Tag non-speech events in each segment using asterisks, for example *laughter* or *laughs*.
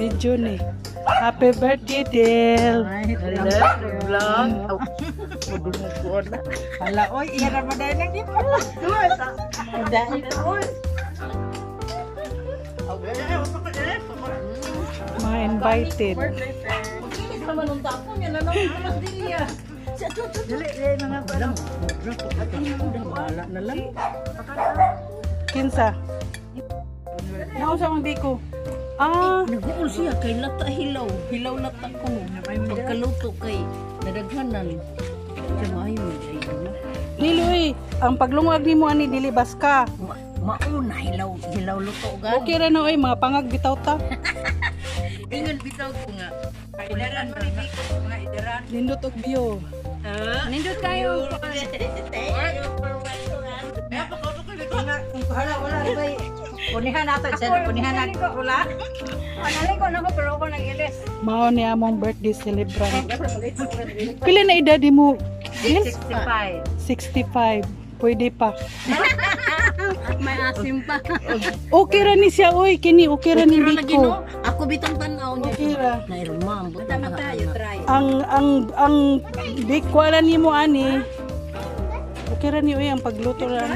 Video ni. Happy birthday, Del. Vlog. Mudumukod na. Hala, oy, iya na ba dahil lagi po? Dahil na, oy. Mga invited. Dali, dali, mga parang. Wala na lang. Kinsa. Nausa ang biko. Ah, Naguol siya kay lata hilaw. Hilaw lata ko. Pagkaluto kay nadaghanan. Sa maayo ay ano. Liloy, ang paglungag nimo ani dili baska. Ma mauna hilaw hilaw luto gan. Okay ra na oy mga pangag bitaw ta. *laughs* Ingon bitaw ko nga. Idaran mo ni Biko nga idaran. Nindot og view. Nindot kayo. *laughs* Hala, wala na ba? Punihan natin siya. Punihan natin. Wala. Analin ko *laughs* na ko, pero ako nag-ilis. Mao ni among birthday celebrant. Pila na edad mo? Yes? 65. 65. Pwede pa. *laughs* May asim pa. Okay ra ni siya oy, kini okay ra ni Biko. ako bitang tanaw niya. Okay ra. Nairma, ang buta na try. Ang ang ang Biko ra nimo ani. Okay ra ni oy ang pagluto ra.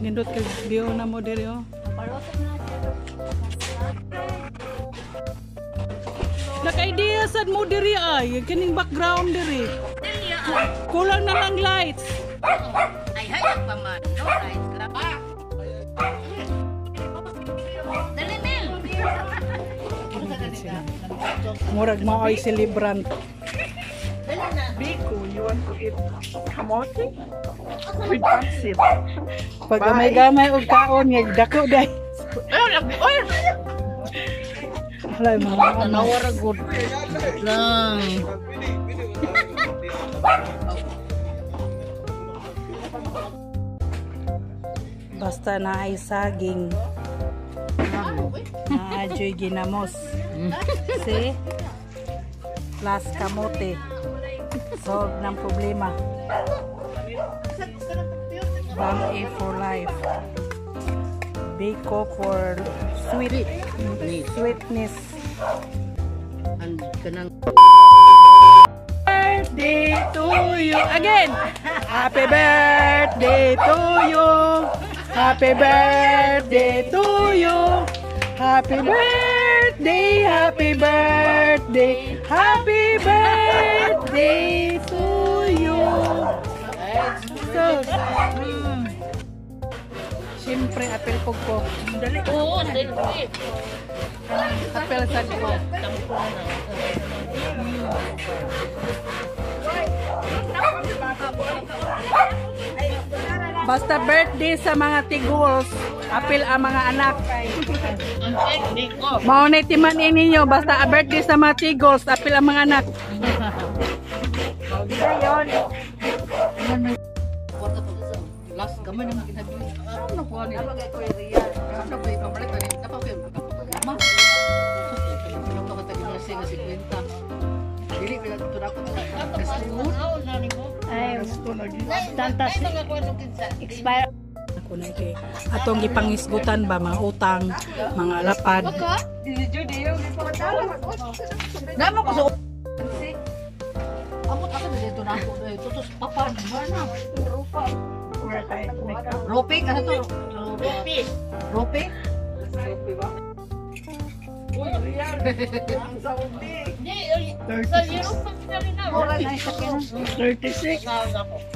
Nindot kay view na mo diri oh. Naka-idea sad mo diri ay, kining background diri. Kulang na lang lights. Ay, hayag pa man. No, right lang. Dali, Nel. Murag maoy celebrant. Biko, you want to eat kamote? With pancit. Pag gamay-gamay og kaon nga dako day. Wala mga ano. Tanawara good. Lang. Basta na ay saging. Na ajoy ginamos. See? Plus kamote. Solve ng problema. Bang A for life. Bako for sweet. Sweetness. Ang kanang birthday to you again. Happy birthday to you. Happy birthday to you. Happy birthday, happy birthday, happy birthday to you. So, mm. Siyempre, apel po ko. Dali. Oo, dali. Apel sa ko. Basta birthday sa mga tiguls, apil ang mga anak. Ko. Na timan ninyo, basta a birthday sa mga tiguls, apil ang mga anak. Last gamay naman ginagawa. Ano na po ano? Ano ba yung pamalit? Ano pa po yung pagkakama? Ano ka matagin na siya nga 50? Dili, pinatutunan ako na. Gastuhon? Ay, tantas. Expire. Ako na kay atong gipangisgutan ba mga utang, mga lapad. Naman ko sa Amot ako na dito na ako. eh, Tutos papan. Mana? Rupa. Rope? Ano to? Rope. Rope? Mura na isa kino. 36.